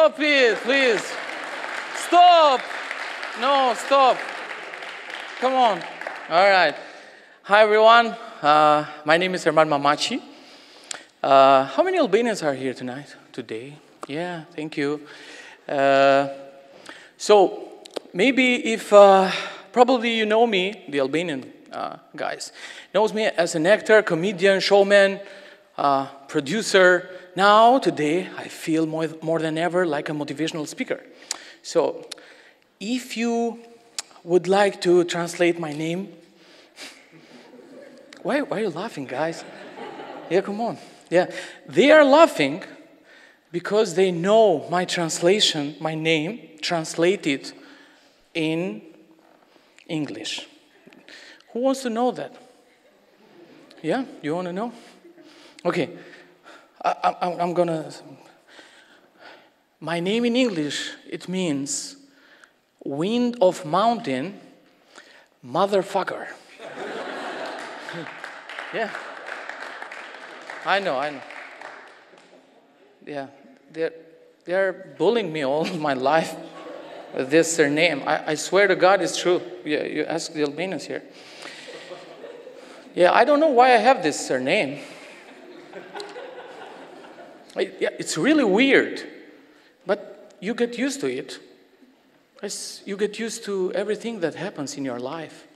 Stop it, please. Stop. No, stop. Come on. All right. Hi, everyone. Uh, my name is Ermal Mamaqi. Uh, how many Albanians are here tonight, today? Yeah, thank you. Uh, so, maybe if, uh, probably you know me, the Albanian uh, guys, knows me as an actor, comedian, showman, uh, producer. Now, today, I feel more, more than ever like a motivational speaker. So, if you would like to translate my name, why, why are you laughing, guys? Yeah, come on. Yeah, they are laughing because they know my translation, my name, translated in English. Who wants to know that? Yeah, you want to know? Okay, I, I, I'm gonna. My name in English, it means wind of mountain, motherfucker. yeah. I know, I know. Yeah, they're, they're bullying me all my life with this surname. I, I swear to God it's true. Yeah, you ask the Albanians here. Yeah, I don't know why I have this surname. It's really weird, but you get used to it. It's, you get used to everything that happens in your life.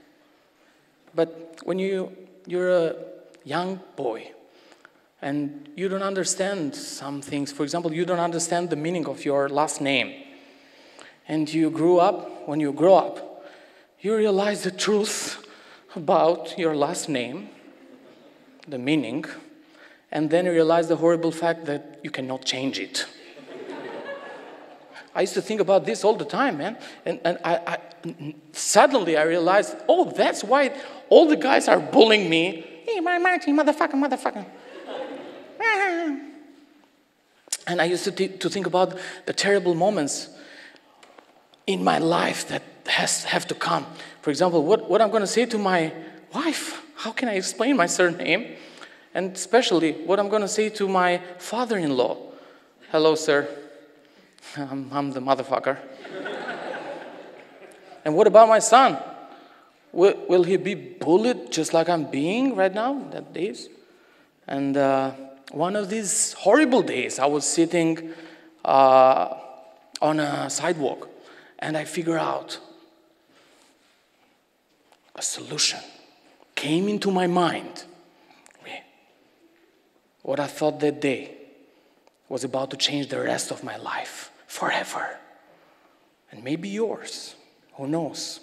But when you, you're a young boy and you don't understand some things, for example, you don't understand the meaning of your last name, and you grew up, when you grow up, you realize the truth about your last name, the meaning, and then you realize the horrible fact that you cannot change it. I used to think about this all the time, man. And, and I, I, suddenly I realized, oh, that's why all the guys are bullying me. Hey, my Martin, motherfucker, motherfucker. and I used to, th- to think about the terrible moments in my life that has have to come. For example, what, what I'm going to say to my wife. How can I explain my surname? And especially what I'm going to say to my father in law. Hello, sir. I'm, I'm the motherfucker. and what about my son? Will, will, he be bullied just like I'm being right now, that days? And uh, one of these horrible days, I was sitting uh, on a sidewalk and I figure out a solution came into my mind. What I thought that day was about to change the rest of my life forever. And maybe yours. Who knows?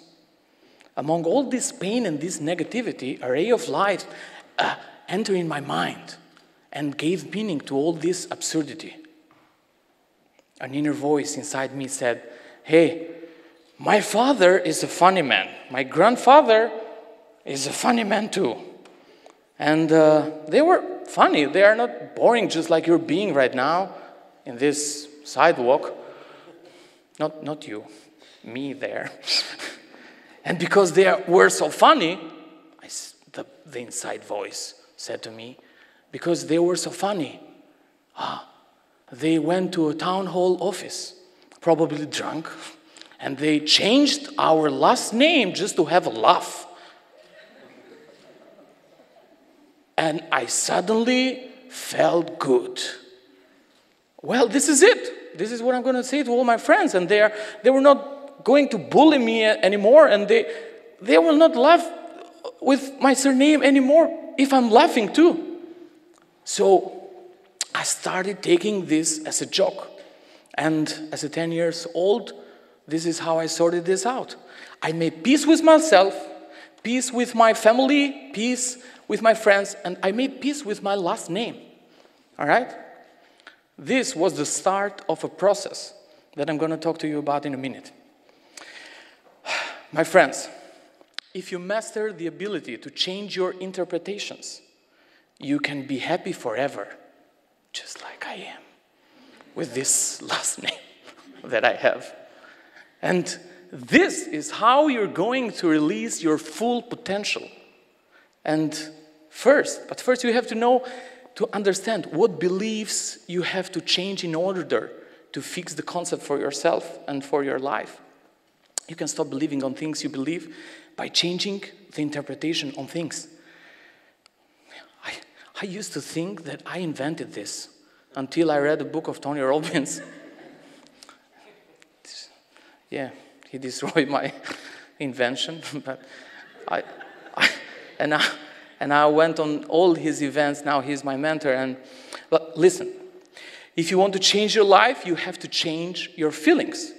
Among all this pain and this negativity, a ray of light uh, entered in my mind and gave meaning to all this absurdity. An inner voice inside me said, Hey, my father is a funny man. My grandfather is a funny man too. And uh, they were funny. They are not boring just like you're being right now in this sidewalk. Not, not you, me there. and because they were so funny, I, the, the inside voice said to me, because they were so funny, ah, they went to a town hall office, probably drunk, and they changed our last name just to have a laugh. And I suddenly felt good. Well, this is it. This is what I'm going to say to all my friends. And they, are, they were not going to bully me anymore, and they, they will not laugh with my surname anymore if I'm laughing too. So I started taking this as a joke. And as a 10 years old, this is how I sorted this out. I made peace with myself, peace with my family, peace with my friends, and I made peace with my last name. All right? This was the start of a process that I'm going to talk to you about in a minute. My friends, if you master the ability to change your interpretations, you can be happy forever, just like I am, with this last name that I have. And this is how you're going to release your full potential. And first, but first you have to know to understand what beliefs you have to change in order to fix the concept for yourself and for your life. You can stop believing on things you believe by changing the interpretation on things. I, I used to think that I invented this until I read the book of Tony Robbins. yeah, he destroyed my invention, but I, I and I, and I went on all his events. Now he's my mentor. And but listen, if you want to change your life, you have to change your feelings.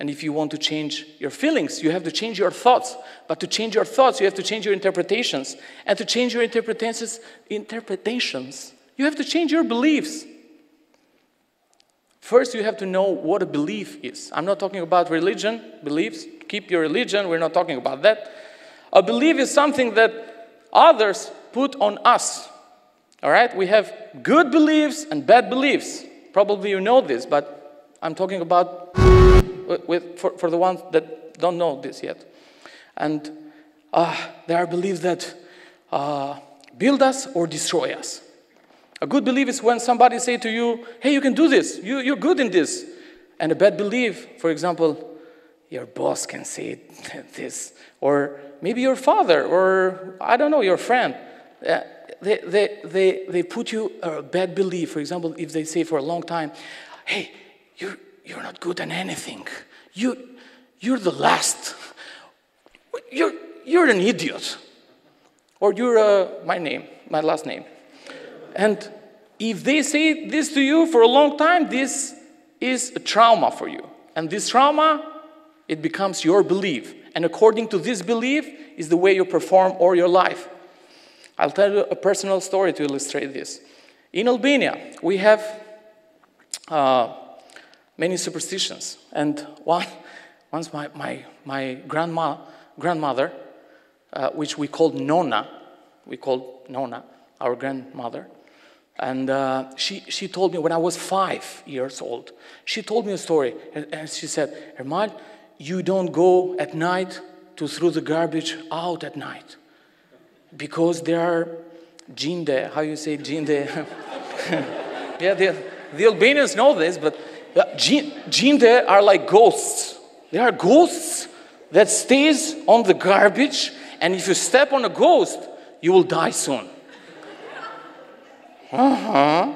And if you want to change your feelings, you have to change your thoughts. But to change your thoughts, you have to change your interpretations. And to change your interpretations, interpretations, you have to change your beliefs. First, you have to know what a belief is. I'm not talking about religion, beliefs. Keep your religion, we're not talking about that. A belief is something that others put on us. All right? We have good beliefs and bad beliefs. Probably you know this, but I'm talking about with, for, for the ones that don't know this yet. And uh, there are beliefs that uh, build us or destroy us. A good belief is when somebody say to you, hey, you can do this, you, you're good in this. And a bad belief, for example, your boss can say this, or maybe your father, or I don't know, your friend. Uh, they, they, they, they put you a bad belief. For example, if they say for a long time, hey, you're, you're not good at anything. You, you're the last. You're, you're an idiot. Or you're uh, my name, my last name. And if they say this to you for a long time, this is a trauma for you. And this trauma, it becomes your belief. And according to this belief is the way you perform or your life. I'll tell you a personal story to illustrate this. In Albania, we have uh, many superstitions. And one, once my, my, my grandma, grandmother, uh, which we called Nona, we called Nona, our grandmother, and uh, she, she told me when I was five years old, she told me a story. And, and she said, Ermal, you don't go at night to throw the garbage out at night because there are jinde, how you say jinde? yeah, the, the Albanians know this, but Jinde are like ghosts. They are ghosts that stays on the garbage, and if you step on a ghost, you will die soon. Uh-huh.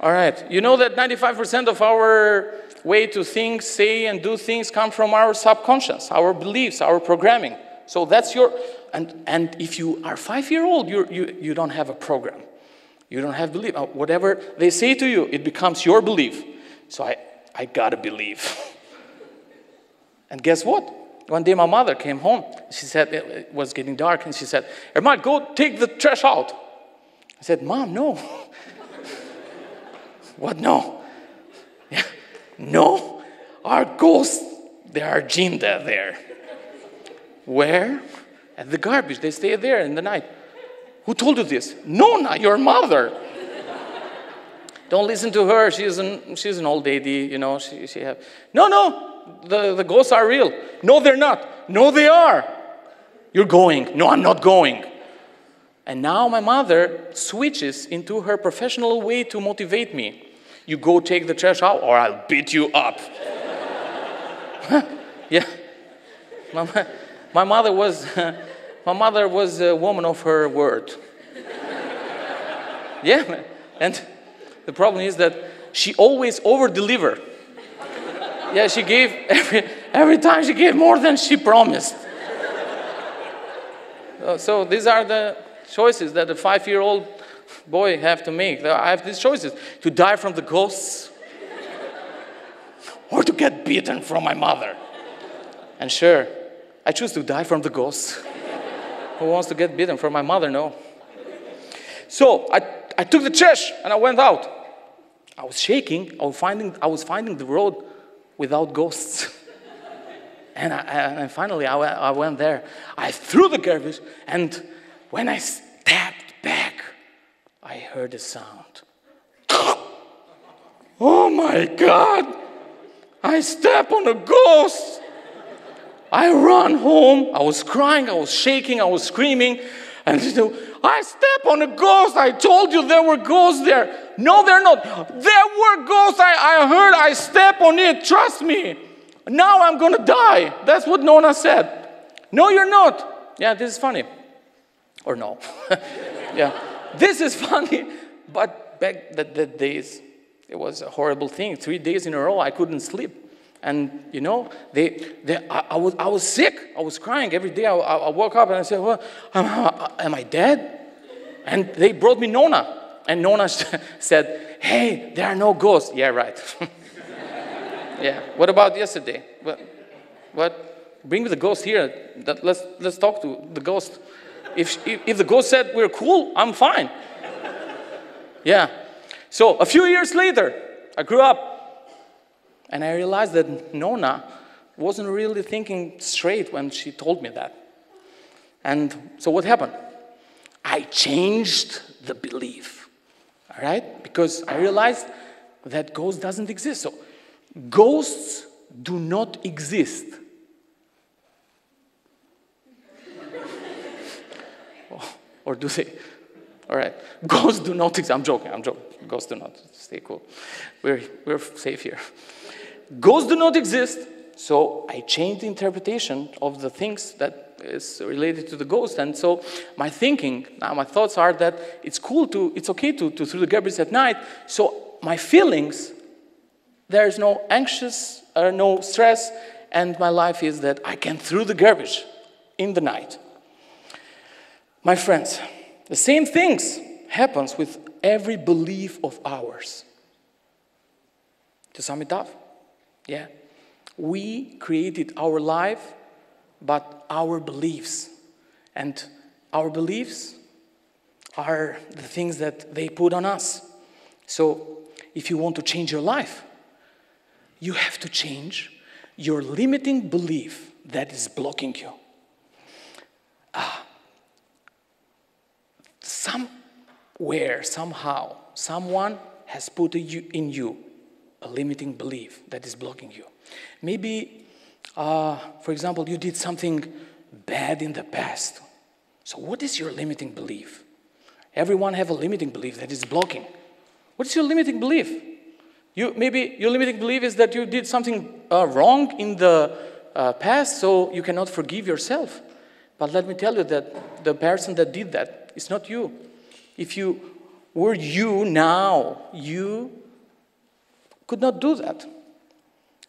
All right. You know that 95% of our way to think, say, and do things come from our subconscious, our beliefs, our programming. So that's your, and, and if you are five year old, you you, you don't have a program. You don't have belief. Uh, whatever they say to you, it becomes your belief. So I, I gotta believe. and guess what? One day my mother came home. She said it was getting dark, and she said, Ermal, go take the trash out. I said, Mom, no. what, no? Yeah. No, our ghosts, there are jinda there. Where? At the garbage. They stay there in the night. Who told you this? Nona, your mother. Don't listen to her. She's an, she's an old lady, you know. She, she have, no, no, the, the ghosts are real. No, they're not. No, they are. You're going. No, I'm not going. And now my mother switches into her professional way to motivate me. You go take the trash out, or I'll beat you up. yeah. My, my mother was. My mother was a woman of her word. yeah, and the problem is that she always over deliver. Yeah, she gave every, every time she gave more than she promised. Uh, so these are the choices that a five year old boy have to make. I have these choices to die from the ghosts or to get beaten from my mother. And sure, I choose to die from the ghosts. Who wants to get beaten? from my mother, no. So I, I took the trash and I went out. I was shaking. I was finding, I was finding the road without ghosts. and, I, and finally, I, I went there. I threw the garbage, and when I stepped back, I heard a sound. oh my God! I stepped on a ghost. I run home. I was crying, I was shaking, I was screaming. And she said, I step on a ghost. I told you there were ghosts there. No, they're not. There were ghosts. I, I heard I step on it. Trust me. Now I'm going to die. That's what Nona said. No, you're not. Yeah, this is funny. Or no. yeah, this is funny. But back that, that days, it was a horrible thing. Three days in a row, I couldn't sleep. And you know, they, they, I, I, was, I was sick. I was crying every day. I, I woke up and I said, well, am, am I dead? And they brought me Nona. And Nona said, Hey, there are no ghosts. Yeah, right. yeah. What about yesterday? What? what? Bring the ghost here. Let's, let's talk to the ghost. If, if, the ghost said we're cool, I'm fine. yeah. So a few years later, I grew up and I realized that Nona wasn't really thinking straight when she told me that. And so what happened? I changed the belief. All right? Because I realized that ghost doesn't exist. So ghosts do not exist. Or do they? All right. Ghosts do not exist. I'm joking. I'm joking. Ghosts do not. Stay cool. We're, we're safe here. Ghosts do not exist, so I changed the interpretation of the things that is related to the ghost. And so my thinking, now my thoughts are that it's cool to, it's okay to, to throw the garbage at night. So my feelings, there is no anxious or uh, no stress, and my life is that I can throw the garbage in the night. My friends, the same things happens with every belief of ours. To sum it up, yeah. We created our life, but our beliefs. And our beliefs are the things that they put on us. So if you want to change your life, you have to change your limiting belief that is blocking you. Ah, somewhere, somehow, someone has put in you a limiting belief that is blocking you. Maybe, uh, for example, you did something bad in the past. So what is your limiting belief? Everyone have a limiting belief that is blocking. What is your limiting belief? You, maybe your limiting belief is that you did something uh, wrong in the uh, past, so you cannot forgive yourself. But let me tell you that the person that did that is not you. If you were you now, you could not do that.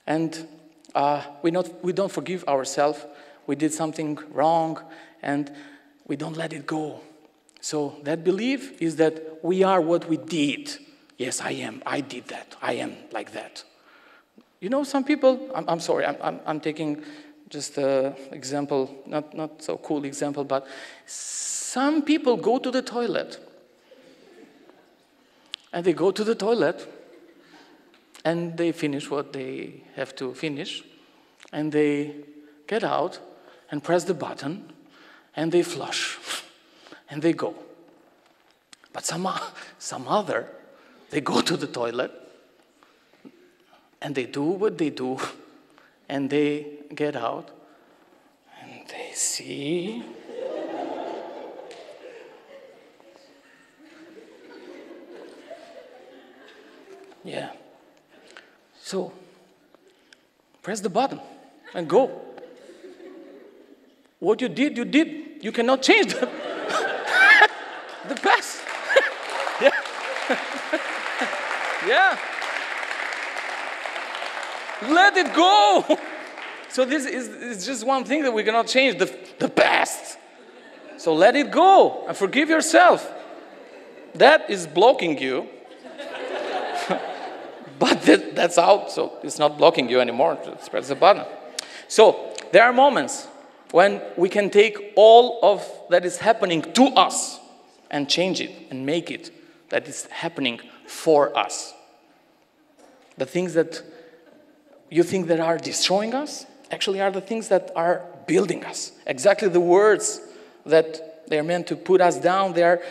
And uh, we, not, we don't forgive ourselves. We did something wrong and we don't let it go. So that belief is that we are what we did. Yes, I am. I did that. I am like that. You know, some people, I'm, I'm sorry, I'm, I'm, I'm taking just an example, not, not so cool example, but some people go to the toilet. And they go to the toilet and they finish what they have to finish, and they get out and press the button, and they flush, and they go. But some, some other, they go to the toilet, and they do what they do, and they get out, and they see. Yeah. So press the button and go. What you did, you did. You cannot change the, the past. yeah. yeah. Let it go. So this is, is just one thing that we cannot change, the, the past. So let it go and forgive yourself. That is blocking you but that, that's out, so it's not blocking you anymore. Just press the button. So there are moments when we can take all of that is happening to us and change it and make it that is happening for us. The things that you think that are destroying us actually are the things that are building us. Exactly the words that they're meant to put us down, they're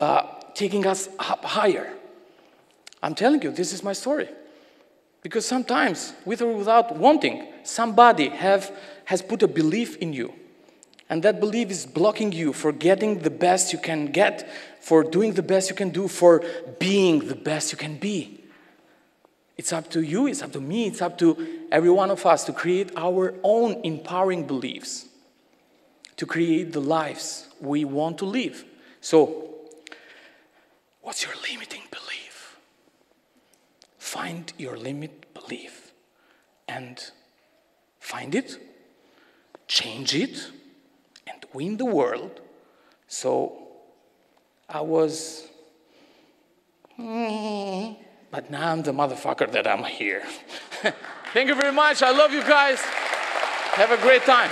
uh, taking us up higher. I'm telling you, this is my story. Because sometimes, with or without wanting, somebody have, has put a belief in you. And that belief is blocking you for getting the best you can get, for doing the best you can do, for being the best you can be. It's up to you, it's up to me, it's up to every one of us to create our own empowering beliefs, to create the lives we want to live. So, what's your limiting belief? Find your limit belief and find it, change it, and win the world. So, I was. Hmm, But now I'm the motherfucker that I'm here. Thank you very much. I love you guys. Have a great time.